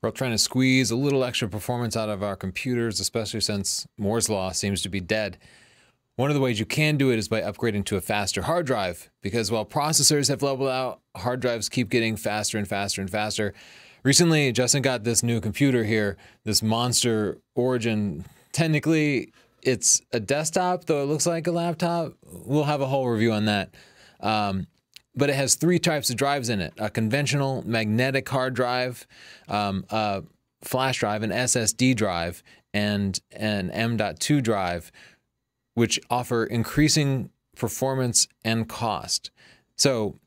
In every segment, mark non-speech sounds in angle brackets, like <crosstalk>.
We're all trying to squeeze a little extra performance out of our computers, especially since Moore's Law seems to be dead. One of the ways you can do it is by upgrading to a faster hard drive, because while processors have leveled out, hard drives keep getting faster and faster and faster. Recently, Justin got this new computer here, this Monster Origin. Technically, it's a desktop, though it looks like a laptop. We'll have a whole review on that. Um, but it has three types of drives in it a conventional magnetic hard drive, um, a flash drive, an SSD drive, and an M.2 drive which offer increasing performance and cost. So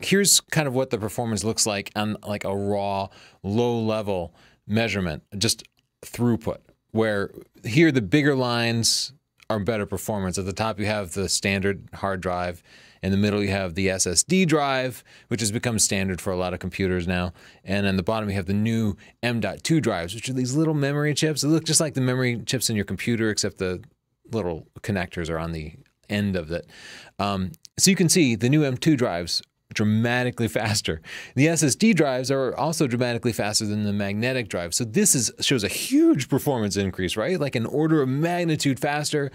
here's kind of what the performance looks like on like a raw, low level measurement, just throughput, where here the bigger lines are better performance. At the top, you have the standard hard drive. In the middle, you have the SSD drive, which has become standard for a lot of computers now. And in the bottom, you have the new M.2 drives, which are these little memory chips. They look just like the memory chips in your computer, except the little connectors are on the end of it. Um, so you can see the new M2 drives dramatically faster. The SSD drives are also dramatically faster than the magnetic drive. So this is shows a huge performance increase, right? Like an order of magnitude faster.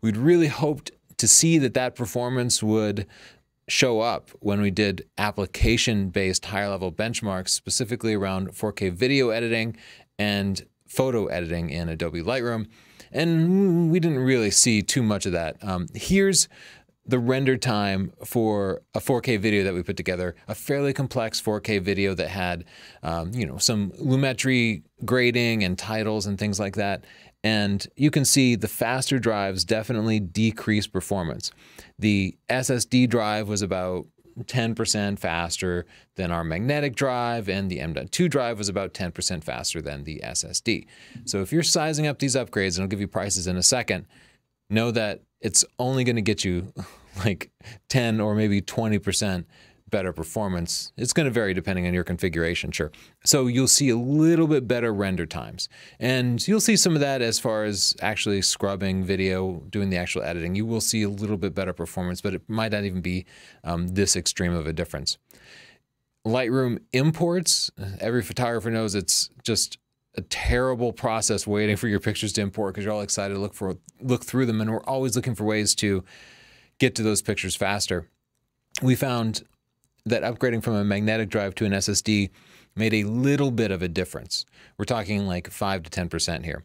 We'd really hoped to see that that performance would show up when we did application-based higher-level benchmarks, specifically around 4K video editing and photo editing in Adobe Lightroom. And we didn't really see too much of that. Um, here's the render time for a 4K video that we put together, a fairly complex 4K video that had, um, you know, some Lumetri grading and titles and things like that. And you can see the faster drives definitely decrease performance. The SSD drive was about 10% faster than our magnetic drive, and the M.2 drive was about 10% faster than the SSD. So if you're sizing up these upgrades, and I'll give you prices in a second, know that it's only going to get you <laughs> like 10 or maybe 20% better performance. It's going to vary depending on your configuration, sure. So you'll see a little bit better render times. And you'll see some of that as far as actually scrubbing video, doing the actual editing. You will see a little bit better performance, but it might not even be um, this extreme of a difference. Lightroom imports, every photographer knows it's just a terrible process waiting for your pictures to import because you're all excited to look for look through them and we're always looking for ways to get to those pictures faster. We found that upgrading from a magnetic drive to an SSD made a little bit of a difference. We're talking like 5 to 10% here.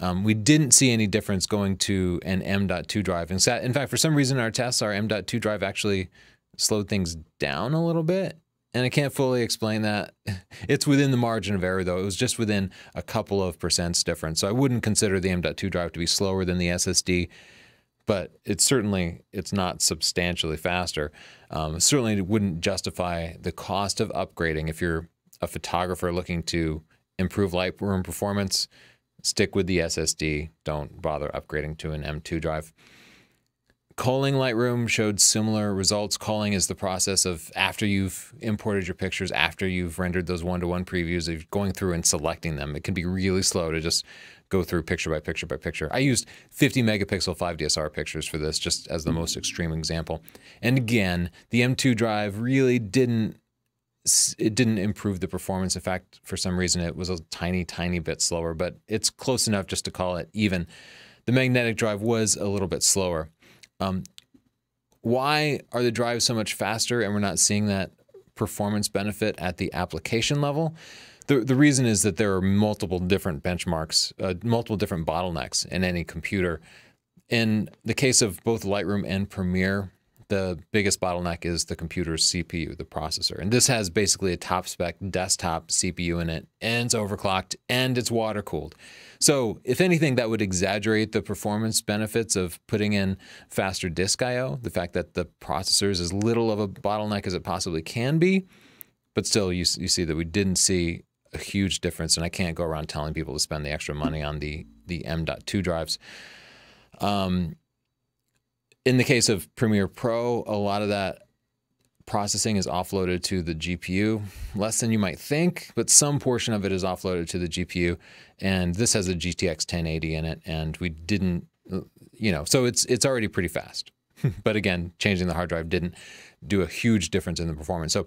Um, we didn't see any difference going to an M.2 drive. In fact, for some reason, our tests, our M.2 drive actually slowed things down a little bit. And I can't fully explain that. <laughs> It's within the margin of error, though. It was just within a couple of percents difference. So I wouldn't consider the M.2 drive to be slower than the SSD but it's certainly it's not substantially faster. Um, certainly it wouldn't justify the cost of upgrading if you're a photographer looking to improve Lightroom performance. Stick with the SSD. Don't bother upgrading to an M2 drive. Culling Lightroom showed similar results. Culling is the process of after you've imported your pictures, after you've rendered those one-to-one previews, of going through and selecting them. It can be really slow to just go through picture by picture by picture. I used 50 megapixel 5DSR pictures for this just as the most extreme example. And again, the M2 drive really didn't it didn't improve the performance. In fact, for some reason, it was a tiny, tiny bit slower, but it's close enough just to call it even. The magnetic drive was a little bit slower. Um, why are the drives so much faster and we're not seeing that performance benefit at the application level? The, the reason is that there are multiple different benchmarks, uh, multiple different bottlenecks in any computer. In the case of both Lightroom and Premiere, the biggest bottleneck is the computer's CPU, the processor. And this has basically a top spec desktop CPU in it, and it's overclocked, and it's water cooled. So, if anything, that would exaggerate the performance benefits of putting in faster disk I/O. The fact that the processor is as little of a bottleneck as it possibly can be, but still, you you see that we didn't see a huge difference, and I can't go around telling people to spend the extra money on the the M.2 drives. Um, in the case of Premiere Pro, a lot of that processing is offloaded to the GPU, less than you might think, but some portion of it is offloaded to the GPU. And this has a GTX 1080 in it, and we didn't, you know, so it's it's already pretty fast. <laughs> but again, changing the hard drive didn't do a huge difference in the performance. So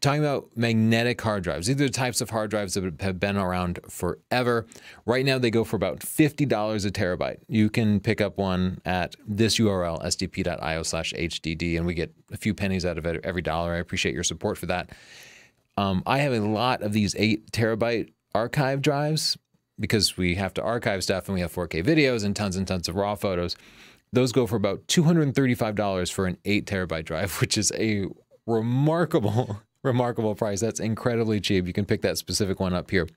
talking about magnetic hard drives. These are the types of hard drives that have been around forever. Right now, they go for about $50 a terabyte. You can pick up one at this URL, sdp.io slash HDD, and we get a few pennies out of it every dollar. I appreciate your support for that. Um, I have a lot of these eight terabyte archive drives because we have to archive stuff and we have 4K videos and tons and tons of raw photos. Those go for about $235 for an eight terabyte drive, <laughs> which is a remarkable remarkable price. That's incredibly cheap. You can pick that specific one up here.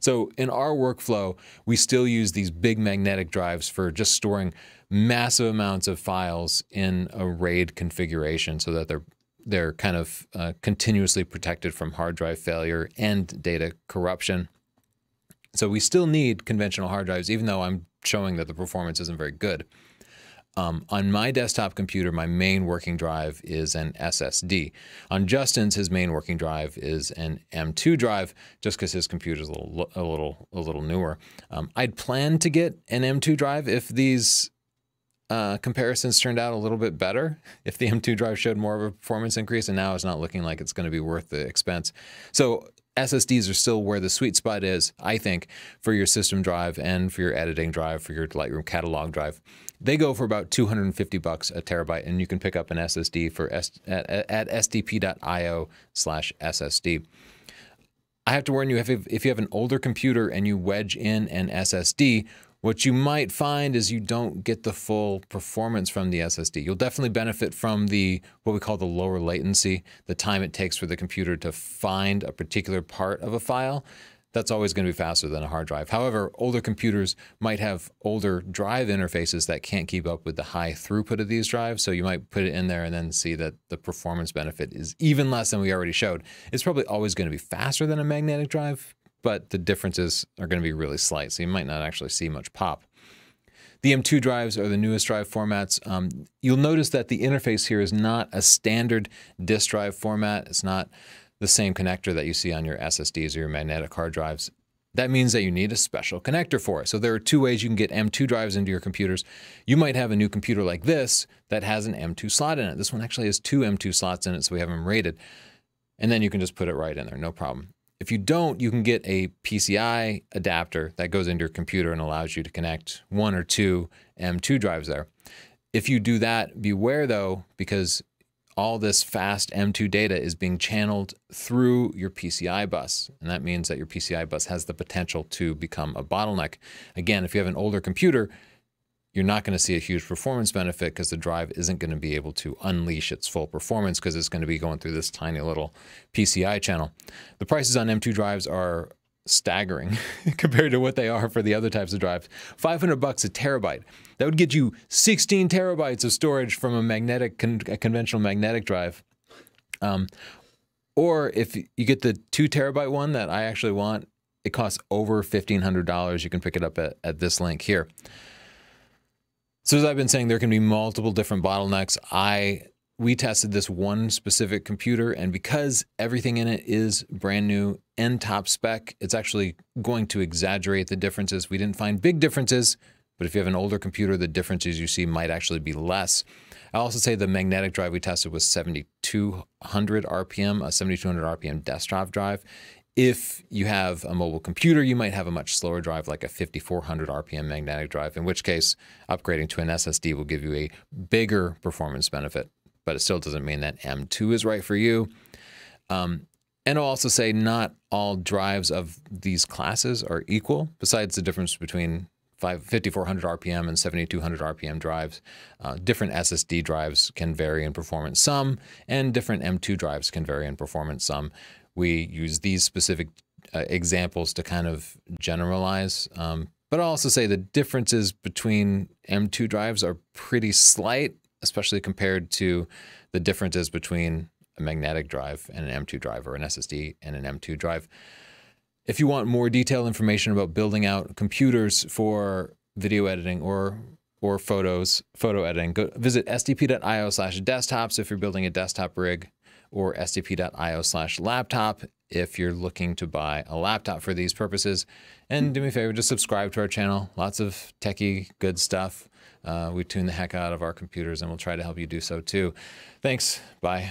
So in our workflow, we still use these big magnetic drives for just storing massive amounts of files in a RAID configuration so that they're they're kind of uh, continuously protected from hard drive failure and data corruption. So we still need conventional hard drives, even though I'm showing that the performance isn't very good. Um, on my desktop computer, my main working drive is an SSD. On Justin's, his main working drive is an M2 drive, just because his computer is a little, a little, a little newer. Um, I'd plan to get an M2 drive if these uh, comparisons turned out a little bit better. If the M2 drive showed more of a performance increase, and now it's not looking like it's going to be worth the expense. So SSDs are still where the sweet spot is, I think, for your system drive and for your editing drive, for your Lightroom catalog drive. They go for about 250 bucks a terabyte, and you can pick up an SSD for at, at sdp.io slash SSD. I have to warn you, if, if you have an older computer and you wedge in an SSD, what you might find is you don't get the full performance from the SSD. You'll definitely benefit from the what we call the lower latency, the time it takes for the computer to find a particular part of a file. That's always going to be faster than a hard drive. However, older computers might have older drive interfaces that can't keep up with the high throughput of these drives. So you might put it in there and then see that the performance benefit is even less than we already showed. It's probably always going to be faster than a magnetic drive, but the differences are going to be really slight, so you might not actually see much pop. The M2 drives are the newest drive formats. Um, you'll notice that the interface here is not a standard disk drive format. It's not the same connector that you see on your SSDs or your magnetic hard drives. That means that you need a special connector for it. So there are two ways you can get M2 drives into your computers. You might have a new computer like this that has an M2 slot in it. This one actually has two M2 slots in it, so we have them RAIDed. And then you can just put it right in there, no problem. If you don't, you can get a PCI adapter that goes into your computer and allows you to connect one or two M2 drives there. If you do that, beware though, because all this fast M2 data is being channeled through your PCI bus. And that means that your PCI bus has the potential to become a bottleneck. Again, if you have an older computer, you're not going to see a huge performance benefit because the drive isn't going to be able to unleash its full performance because it's going to be going through this tiny little PCI channel. The prices on M2 drives are staggering <laughs> compared to what they are for the other types of drives. 500 bucks a terabyte. That would get you 16 terabytes of storage from a magnetic, con a conventional magnetic drive. Um, or if you get the two terabyte one that I actually want, it costs over $1,500. You can pick it up at, at this link here. So as I've been saying, there can be multiple different bottlenecks. I we tested this one specific computer, and because everything in it is brand new and top spec, it's actually going to exaggerate the differences. We didn't find big differences, but if you have an older computer, the differences you see might actually be less. I also say the magnetic drive we tested was 7200 RPM, a 7200 RPM desktop drive. If you have a mobile computer, you might have a much slower drive like a 5400 RPM magnetic drive, in which case upgrading to an SSD will give you a bigger performance benefit, but it still doesn't mean that M2 is right for you. Um, and I'll also say not all drives of these classes are equal, besides the difference between 5400 RPM and 7200 RPM drives. Uh, different SSD drives can vary in performance some, and different M2 drives can vary in performance some we use these specific uh, examples to kind of generalize. Um, but I'll also say the differences between M2 drives are pretty slight, especially compared to the differences between a magnetic drive and an M2 drive or an SSD and an M2 drive. If you want more detailed information about building out computers for video editing or or photos, photo editing, go visit sdp.io slash desktops if you're building a desktop rig or sdp.io slash laptop if you're looking to buy a laptop for these purposes. And do me a favor, just subscribe to our channel. Lots of techie good stuff. Uh, we tune the heck out of our computers and we'll try to help you do so too. Thanks. Bye.